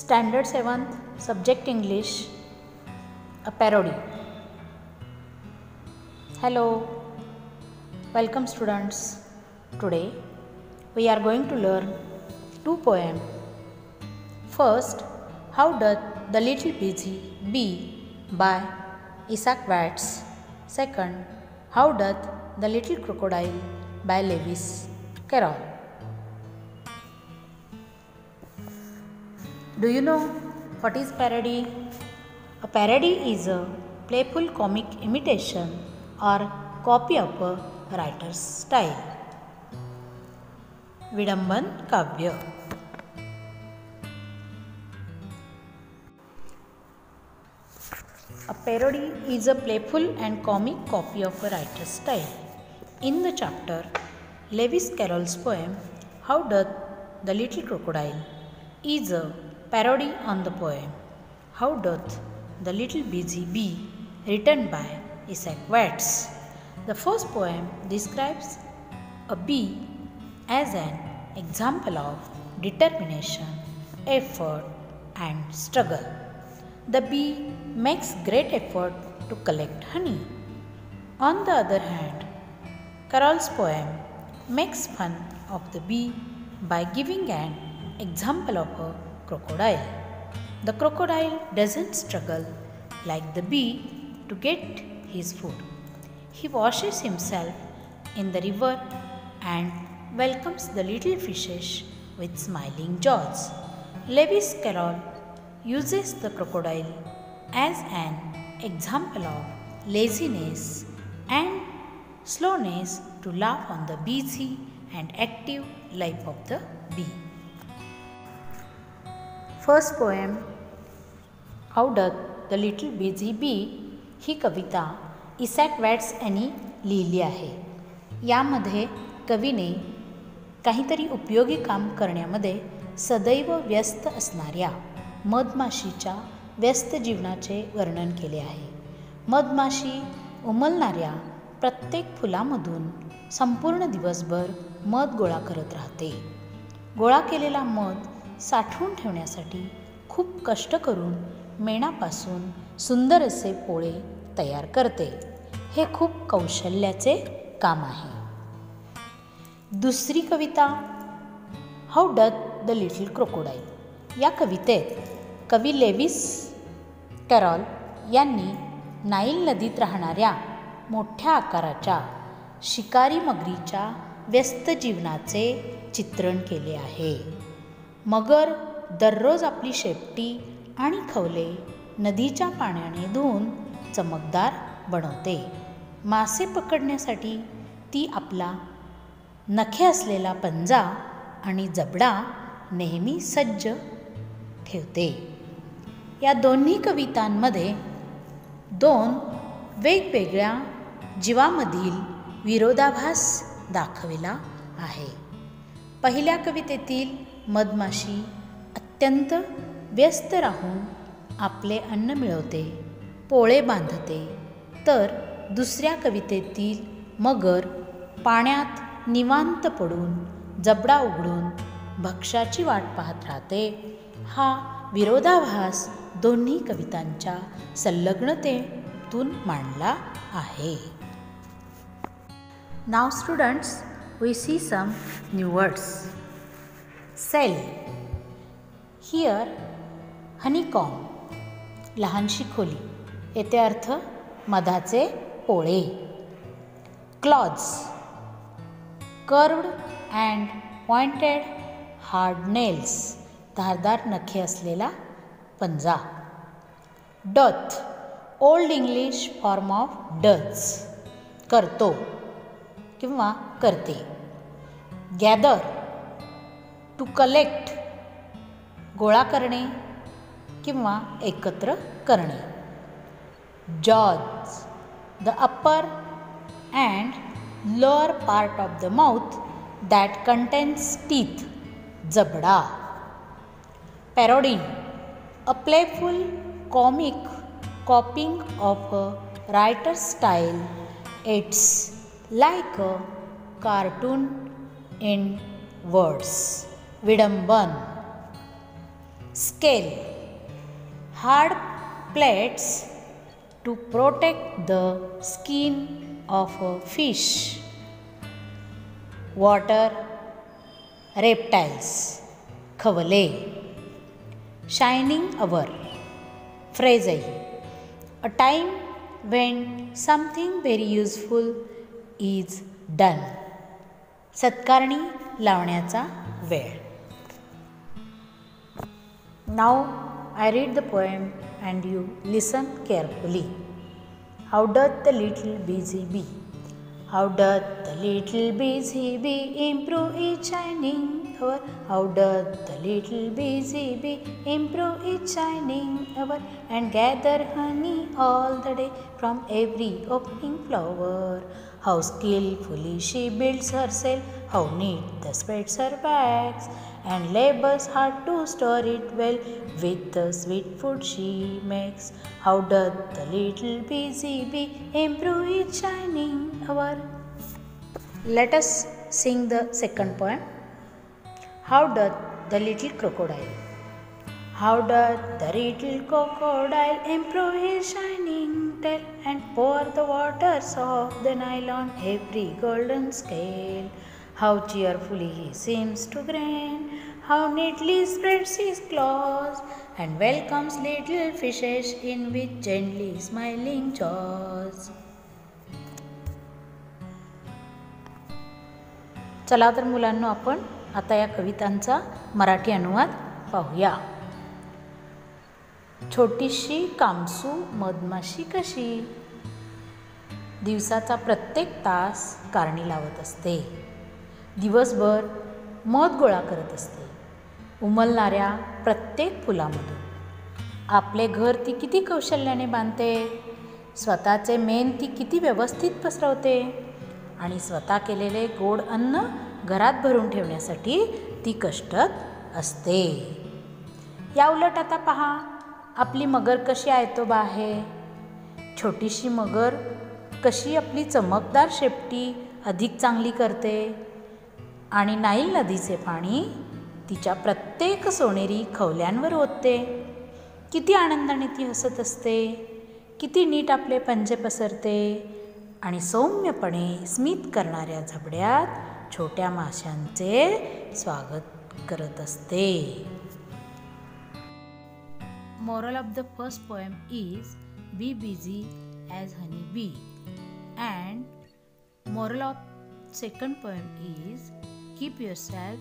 Standard 7th, Subject English, a parody. Hello, welcome students. Today we are going to learn two poems. First, How Doth the Little Busy Bee by Isaac Watts. Second, How Doth the Little Crocodile by Lewis Carroll. Do you know what is parody? A parody is a playful comic imitation or copy of a writer's style. विडंबन काव्य A parody is a playful and comic copy of a writer's style. In the chapter, Lewis Carroll's poem How Doth the Little Crocodile is a parody on the poem How Doth the Little Busy Bee written by Isaac Watts. The first poem describes a bee as an example of determination, effort, and struggle. The bee makes great effort to collect honey. On the other hand, Carroll's poem makes fun of the bee by giving an example of a crocodile. The crocodile doesn't struggle like the bee to get his food. He washes himself in the river and welcomes the little fishes with smiling jaws. Lewis Carroll uses the crocodile as an example of laziness and slowness to laugh on the busy and active life of the bee. First poem how doth the little busy bee ही कविता Isaac Watts यांनी लिहिली आहे. यामध्ये कवीने काहीतरी उपयोगी काम करण्यामध्ये सदैव व्यस्त असणाऱ्या मधमाशीच्या व्यस्त जीवनाचे वर्णन केले आहे. मधमाशी उमलणाऱ्या प्रत्येक फुलामधून संपूर्ण दिवसभर मध गोळा करत राहते. गोळा केलेला मध साठवून ठेवण्यासाठी खूप कष्ट करून मेणापासून सुंदर असे पोळे तयार करते. हे खूप कौशल्याचे काम आहे. दुसरी कविता how doth the little crocodile या कवितेत कवी लेविस टरॉल यांनी नाईल नदीत राहणाऱ्या मोठ्या आकाराच्या शिकारी मगरीच्या व्यस्त जीवनाचे चित्रण केले आहे. मगर दररोज आपली शेपटी आणि खवले नदीच्या पाण्याने धुवून चमकदार बनवते. मासे पकडण्यासाठी ती आपला नखे असलेला पंजा आणि जबडा नेहमी सज्ज ठेवते. या दोन्ही कवितांमध्ये दोन वेगवेगळ्या जीवामधील विरोधाभास दाखविला आहे. पहिल्या कवितेतील मधमाशी अत्यंत व्यस्त राहून आपले अन्न मिळवते पोळे बांधते. तर दुसऱ्या कवितेतील मगर पाण्यात निवांत पडून जबडा उघडून भक्ष्याची वाट पाहत राहते. हा विरोधाभास दोन्ही कवितांच्या संलग्नतेतून मांडला आहे. नाव students we see some new words cell. Here honeycomb लहानशी खोली. येथे अर्थ मधाचे पोळे claws curved and pointed hard nails धारदार नखे असलेला पंजा. Doth old English form of does करतो किंवा करते. गॅदर टू कलेक्ट गोळा करणे किंवा एकत्र करणे. Jaws the upper and lower part of the mouth that contains teeth जबडा. Parody a playful comic copying of a writer style it's like a cartoon in words विडंबन. Scale. Hard plates to protect the skin of a fish. Water. Reptiles. Khawale. Shining hour. फ्रेजही a time when something very useful is done. सत्कारणी लावण्याचा वेळ. Now I read the poem and you listen carefully. How doth the little busy bee? How doth the little busy bee improve each shining hour? How doth the little busy bee improve each shining hour and gather honey all the day from every opening flower? How skillfully she builds herself, how neat the spreads her bags? And labors hard to store it well with the sweet food she makes. How doth the little busy bee improve its shining hour? Let us sing the second poem. How doth the little crocodile? How doth the little crocodile improve his shining tail and pour the waters of the Nile on every golden scale. How cheerfully he seems to grin, how neatly spreads his claws, and welcomes little fishes in with gently smiling jaws. चला तर मुलांना आपण आता या कवितांचा मराठी अनुवाद पाहूया छोटीशी कामसू मधमाशी कशी दिवसाचा प्रत्येक तास कारणी लावत असते दिवसभर मध गोळा करत असते. उमलणाऱ्या प्रत्येक फुलामधून. आपले घर ती किती कौशल्याने बांधते? स्वतःचे मेन ती किती व्यवस्थित पसरवते? आणि स्वतः केलेले गोड अन्न घरात भरून ठेवण्यासाठी ती कष्टत असते. या उलट आता पहा आपली मगर कशी आयतोबा आहे छोटीशी मगर कशी आपली चमकदार शेपटी अधिक चांगली करते? आणि नाईल नदीचे पाणी तिच्या प्रत्येक सोनेरी खवल्यांवर ओतते. किती आनंदाने ती हसत असते. किती नीट आपले पंजे पसरते. आणि सौम्यपणे स्मित करणाऱ्या झबड्यात छोट्या माशांचे स्वागत करत असते. Moral of the first poem is be busy as honey bee and moral of second poem is Keep yourself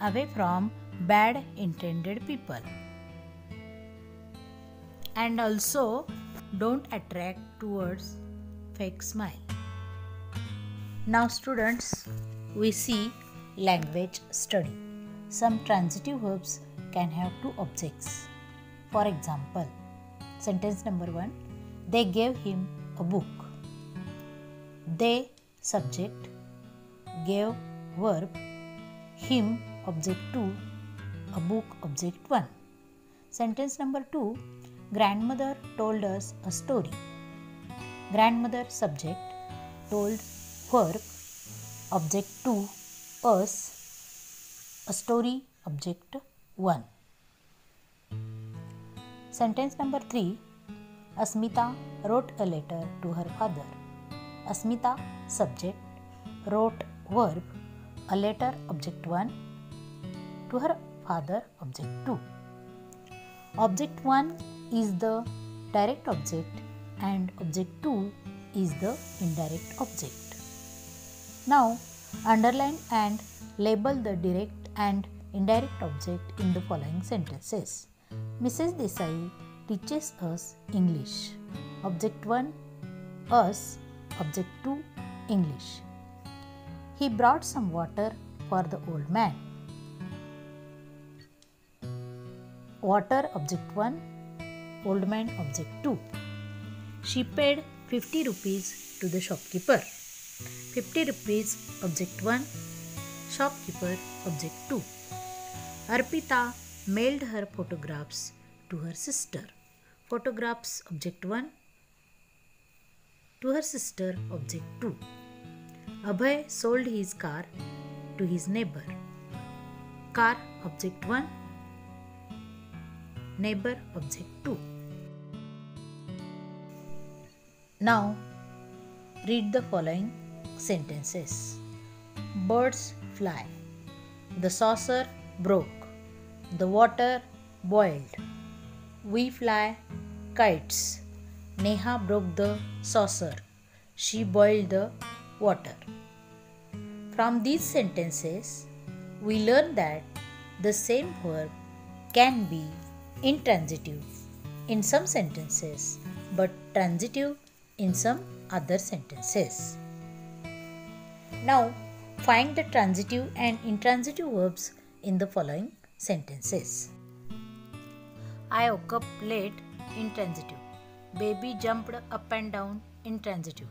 away from bad intended people. And also don't attract towards fake smile. Now students, we see language study. Some transitive verbs can have two objects for example, sentence number one they gave him a book. They subject, gave verb, him object 2, a book object 1. Sentence number 2 grandmother told us a story. Grandmother subject told verb object 2 us a story object 1. Sentence number 3 Asmita wrote a letter to her father. Asmita subject wrote verb a letter object 1 to her father object 2. Object 1 is the direct object and object 2 is the indirect object. Now underline and label the direct and indirect object in the following sentences. Mrs. Desai teaches us English. Object 1 Us. Object 2 English. He brought some water for the old man. Water Object 1 Old man Object 2 She paid 50 rupees to the shopkeeper. 50 rupees Object 1 Shopkeeper Object 2 Arpita mailed her photographs to her sister. Photographs object 1 to her sister object 2. Abhay sold his car to his neighbor. Car object 1 neighbor object 2. Now read the following sentences. Birds fly. The saucer broke. The water boiled. We fly kites. Neha broke the saucer. She boiled the water. From these sentences, we learn that the same verb can be intransitive in some sentences but transitive in some other sentences. Now, find the transitive and intransitive verbs in the following sentences. I woke up late, intransitive. Baby jumped up and down, intransitive.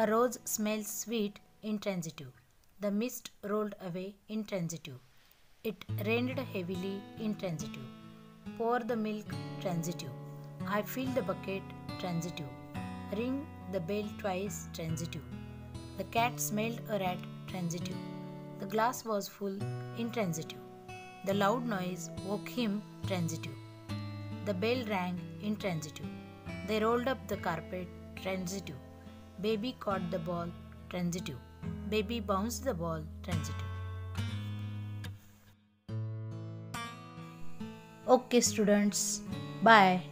A rose smells sweet, intransitive. The mist rolled away, intransitive. It rained heavily, intransitive. Pour the milk, transitive. I fill the bucket, transitive. Ring the bell twice, transitive. The cat smelled a rat, transitive. The glass was full, intransitive. The loud noise woke him, transitive. The bell rang, intransitive. They rolled up the carpet, transitive. Baby caught the ball, transitive. Baby bounced the ball, transitive. Okay, students. Bye.